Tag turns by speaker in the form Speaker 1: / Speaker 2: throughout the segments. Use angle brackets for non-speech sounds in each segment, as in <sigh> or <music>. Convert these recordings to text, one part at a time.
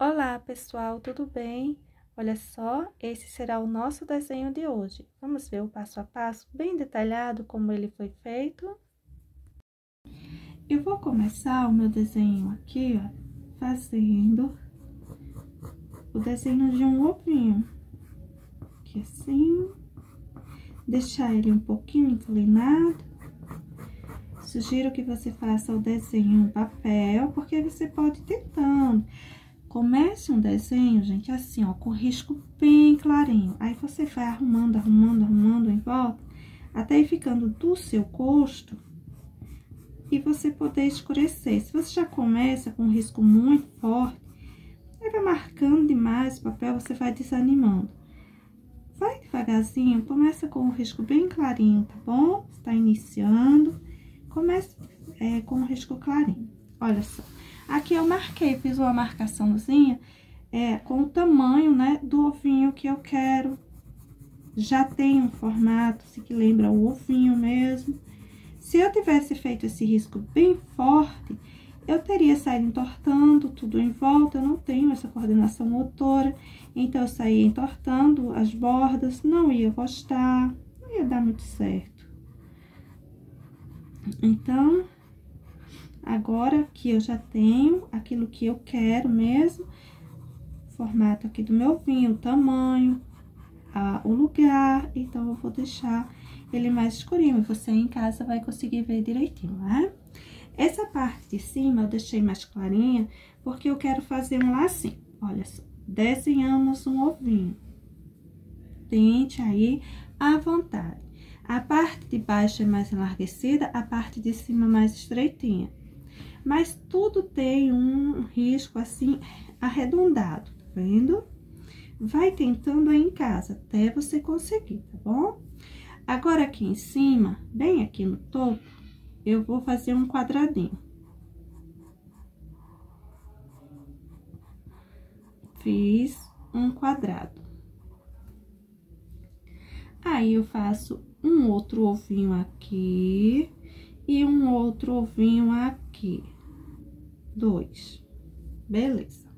Speaker 1: Olá, pessoal, tudo bem? Olha só, esse será o nosso desenho de hoje. Vamos ver o passo a passo bem detalhado como ele foi feito? Eu vou começar o meu desenho aqui, ó, fazendo o desenho de um ovinho. Aqui assim. Deixar ele um pouquinho inclinado. Sugiro que você faça o desenho no papel, porque você pode ir tentando. Comece um desenho, gente, assim, ó, com risco bem clarinho. Aí, você vai arrumando, arrumando, arrumando em volta, até ir ficando do seu gosto e você poder escurecer. Se você já começa com um risco muito forte, aí vai marcando demais o papel, você vai desanimando. Vai devagarzinho, começa com um risco bem clarinho, tá bom? Está iniciando, comece é, com um risco clarinho. Olha só. Aqui eu marquei, fiz uma marcaçãozinha é, com o tamanho, né, do ovinho que eu quero. Já tem um formato, se que lembra o ovinho mesmo. Se eu tivesse feito esse risco bem forte, eu teria saído entortando tudo em volta, eu não tenho essa coordenação motora, então eu saí entortando as bordas, não ia gostar, não ia dar muito certo. Então, Agora que eu já tenho aquilo que eu quero mesmo, formato aqui do meu vinho, tamanho, a, o lugar, então eu vou deixar ele mais escurinho. Você em casa vai conseguir ver direitinho, né? Essa parte de cima eu deixei mais clarinha, porque eu quero fazer um lacinho. Olha só, desenhamos um ovinho. Tente aí à vontade. A parte de baixo é mais enlarguecida, a parte de cima mais estreitinha mas tudo tem um risco assim arredondado, tá vendo? Vai tentando aí em casa até você conseguir, tá bom? Agora aqui em cima, bem aqui no topo, eu vou fazer um quadradinho. Fiz um quadrado. Aí, eu faço um outro ovinho aqui e um outro ovinho aqui dois. Beleza.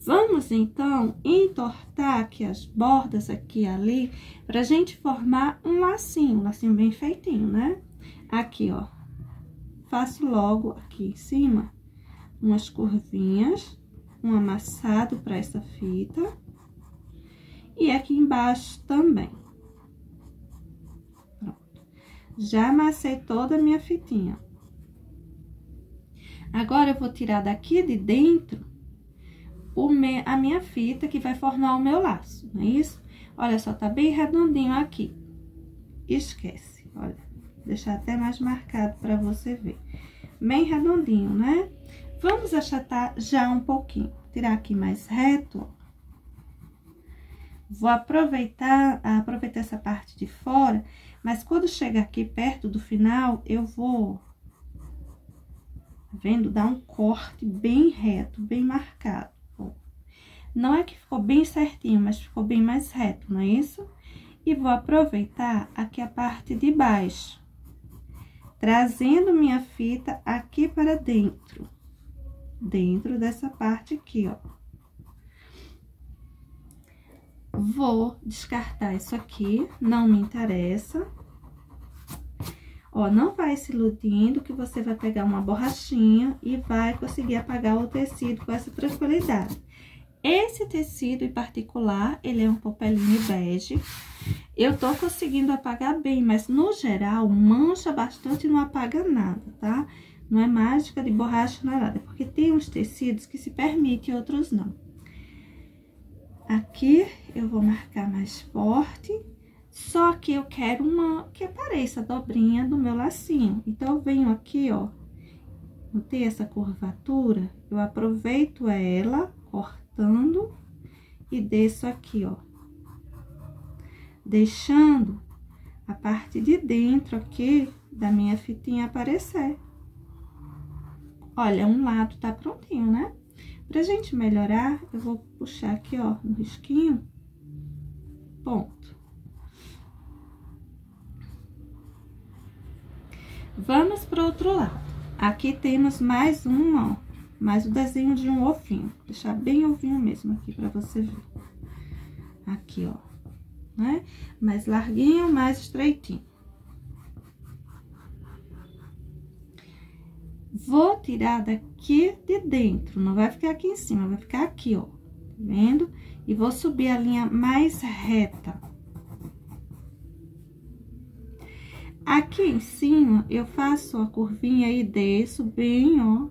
Speaker 1: Vamos, então, entortar aqui as bordas aqui e ali, pra gente formar um lacinho, um lacinho bem feitinho, né? Aqui, ó, faço logo aqui em cima umas curvinhas, um amassado para essa fita. E aqui embaixo também. Pronto. Já amassei toda a minha fitinha. Agora, eu vou tirar daqui de dentro me, a minha fita que vai formar o meu laço, não é isso? Olha só, tá bem redondinho aqui. Esquece, olha. Deixar até mais marcado para você ver. Bem redondinho, né? Vamos achatar já um pouquinho. Tirar aqui mais reto, ó. Vou aproveitar, aproveitar essa parte de fora, mas quando chegar aqui perto do final, eu vou vendo? Dá um corte bem reto, bem marcado. Não é que ficou bem certinho, mas ficou bem mais reto, não é isso? E vou aproveitar aqui a parte de baixo, trazendo minha fita aqui para dentro, dentro dessa parte aqui, ó. Vou descartar isso aqui, não me interessa, Ó, não vai se iludindo que você vai pegar uma borrachinha e vai conseguir apagar o tecido com essa tranquilidade. Esse tecido em particular, ele é um papelinho bege. Eu tô conseguindo apagar bem, mas no geral, mancha bastante e não apaga nada, tá? Não é mágica de borracha, é nada. Porque tem uns tecidos que se permitem e outros não. Aqui, eu vou marcar mais forte só que eu quero uma que apareça a dobrinha do meu lacinho. Então, eu venho aqui, ó, notei essa curvatura, eu aproveito ela, cortando, e desço aqui, ó. Deixando a parte de dentro aqui da minha fitinha aparecer. Olha, um lado tá prontinho, né? Pra gente melhorar, eu vou puxar aqui, ó, no risquinho. Ponto. Vamos para o outro lado. Aqui temos mais um, ó, mais o desenho de um ovinho. Deixar bem ovinho mesmo aqui pra você ver. Aqui, ó. Né? Mais larguinho, mais estreitinho. Vou tirar daqui de dentro, não vai ficar aqui em cima, vai ficar aqui, ó. Tá vendo? E vou subir a linha mais reta. Aqui em cima, eu faço a curvinha e desço bem, ó,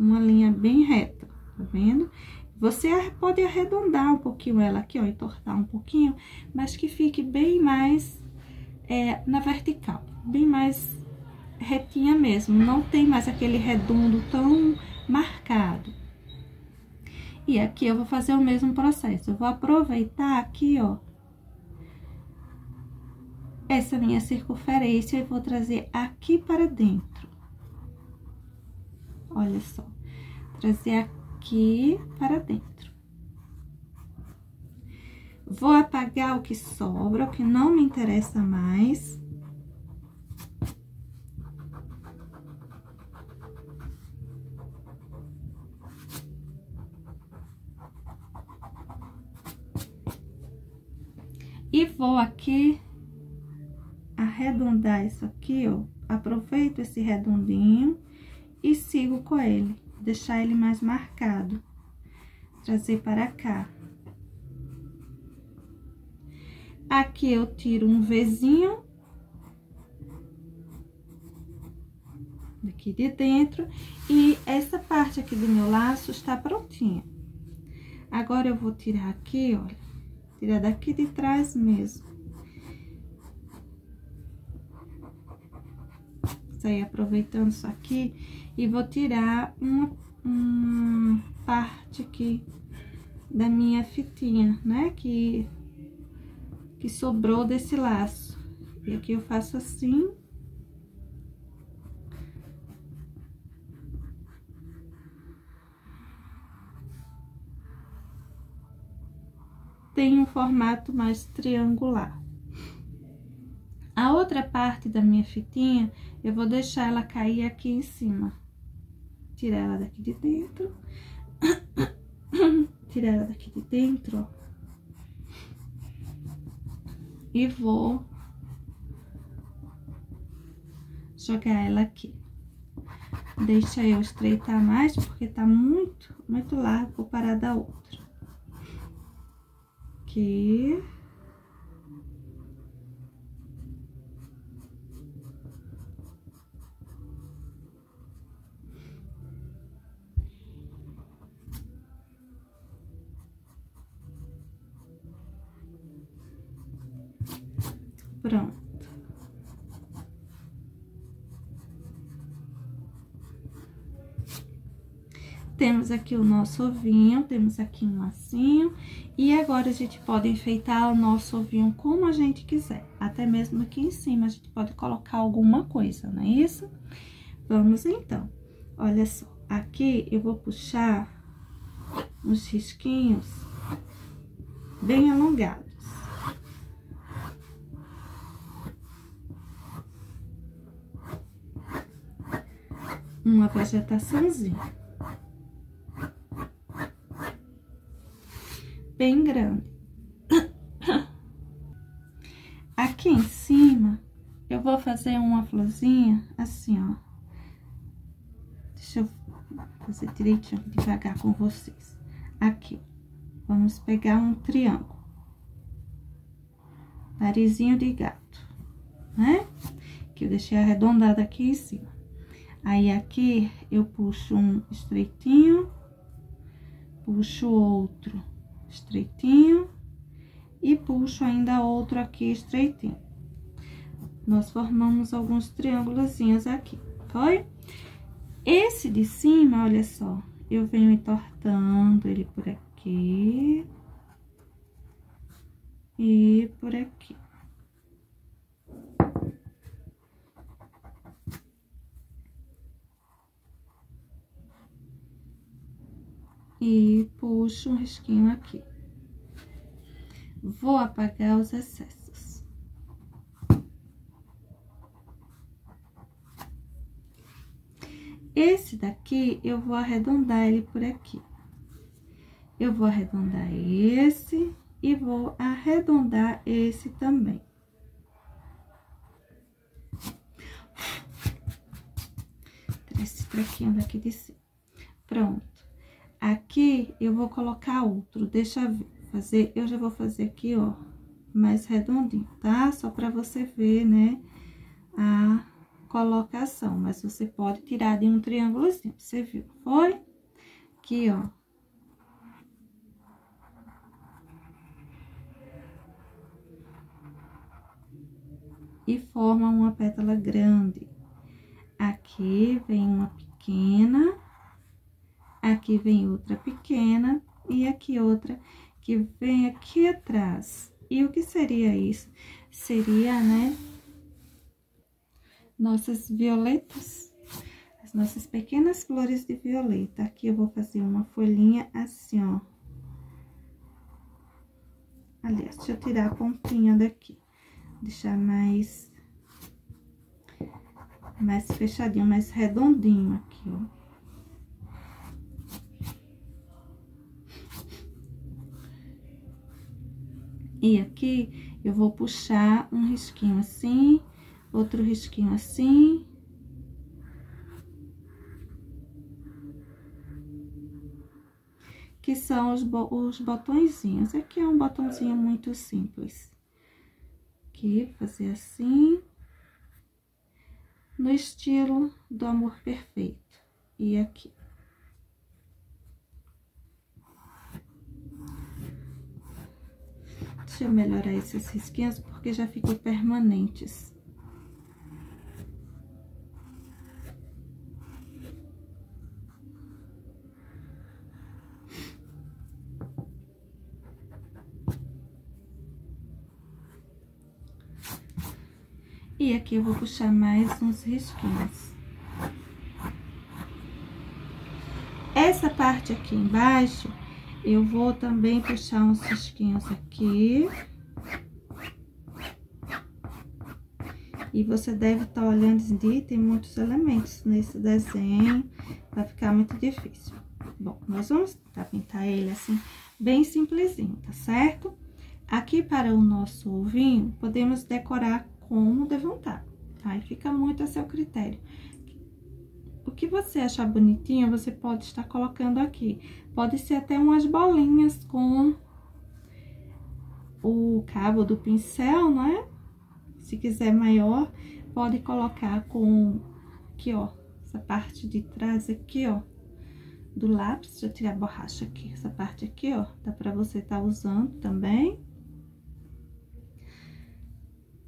Speaker 1: uma linha bem reta, tá vendo? Você pode arredondar um pouquinho ela aqui, ó, entortar um pouquinho, mas que fique bem mais é, na vertical, bem mais retinha mesmo, não tem mais aquele redondo tão marcado. E aqui eu vou fazer o mesmo processo, eu vou aproveitar aqui, ó, essa minha circunferência e vou trazer aqui para dentro. Olha só, trazer aqui para dentro. Vou apagar o que sobra, o que não me interessa mais. E vou aqui arredondar isso aqui, ó. Aproveito esse redondinho e sigo com ele. Deixar ele mais marcado. Trazer para cá. Aqui eu tiro um Vzinho. Aqui de dentro. E essa parte aqui do meu laço está prontinha. Agora, eu vou tirar aqui, olha. Tirar daqui de trás mesmo. Sair aproveitando isso aqui e vou tirar uma, uma parte aqui da minha fitinha, né? Que, que sobrou desse laço. E aqui eu faço assim. Tem um formato mais triangular. A outra parte da minha fitinha, eu vou deixar ela cair aqui em cima. Tirar ela daqui de dentro. <coughs> Tirar ela daqui de dentro. E vou jogar ela aqui. Deixa eu estreitar mais, porque tá muito, muito largo comparado a outra. Aqui. Pronto. Temos aqui o nosso ovinho, temos aqui um lacinho. E agora, a gente pode enfeitar o nosso ovinho como a gente quiser. Até mesmo aqui em cima, a gente pode colocar alguma coisa, não é isso? Vamos, então. Olha só, aqui eu vou puxar uns risquinhos bem alongados. uma vegetaçãozinha. Bem grande. Aqui em cima, eu vou fazer uma florzinha assim, ó. Deixa eu fazer direitinho, devagar com vocês. Aqui, vamos pegar um triângulo. Narizinho de gato, né? Que eu deixei arredondado aqui em cima. Aí, aqui, eu puxo um estreitinho, puxo outro estreitinho e puxo ainda outro aqui estreitinho. Nós formamos alguns triângulozinhos aqui, foi? Esse de cima, olha só, eu venho entortando ele por aqui e por aqui. E puxo um risquinho aqui. Vou apagar os excessos. Esse daqui, eu vou arredondar ele por aqui. Eu vou arredondar esse e vou arredondar esse também. Esse traquinho daqui de cima. Pronto. Aqui, eu vou colocar outro, deixa eu fazer, eu já vou fazer aqui, ó, mais redondinho, tá? Só pra você ver, né, a colocação, mas você pode tirar de um triângulozinho, você viu, foi? Aqui, ó. E forma uma pétala grande. Aqui vem uma pequena, aqui vem outra pequena e aqui outra que vem aqui atrás. E o que seria isso? Seria, né, nossas violetas, as nossas pequenas flores de violeta. Aqui eu vou fazer uma folhinha assim, ó. Aliás, deixa eu tirar a pontinha daqui, deixar mais, mais fechadinho, mais redondinho aqui, ó. E aqui, eu vou puxar um risquinho assim, outro risquinho assim. Que são os, bo os botõezinhos. Aqui é um botãozinho muito simples. Aqui, fazer assim. No estilo do amor perfeito. E aqui. Deixa eu melhorar esses risquinhos, porque já ficou permanentes. E aqui eu vou puxar mais uns risquinhos. Essa parte aqui embaixo, eu vou também puxar uns risquinhos aqui. E você deve estar tá olhando de tem muitos elementos nesse desenho, vai ficar muito difícil. Bom, nós vamos pintar ele assim, bem simplesinho, tá certo? Aqui para o nosso ovinho, podemos decorar como de vontade, tá? E fica muito a seu critério. O que você achar bonitinho, você pode estar colocando aqui. Pode ser até umas bolinhas com o cabo do pincel, né? Se quiser maior, pode colocar com aqui, ó, essa parte de trás aqui, ó, do lápis. Deixa eu tirar a borracha aqui, essa parte aqui, ó, dá pra você estar tá usando também.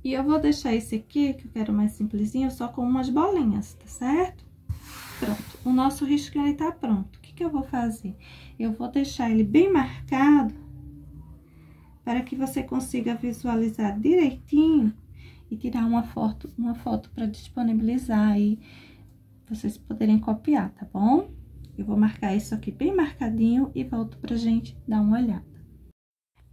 Speaker 1: E eu vou deixar esse aqui, que eu quero mais simplesinho, só com umas bolinhas, tá certo? Pronto, o nosso risco ele tá pronto. O que que eu vou fazer? Eu vou deixar ele bem marcado, para que você consiga visualizar direitinho e tirar uma foto, uma foto para disponibilizar aí, vocês poderem copiar, tá bom? Eu vou marcar isso aqui bem marcadinho e volto pra gente dar uma olhada.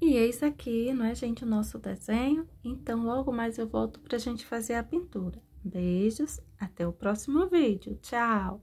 Speaker 1: E eis aqui, não é, gente, o nosso desenho. Então, logo mais eu volto pra gente fazer a pintura. Beijos, até o próximo vídeo. Tchau!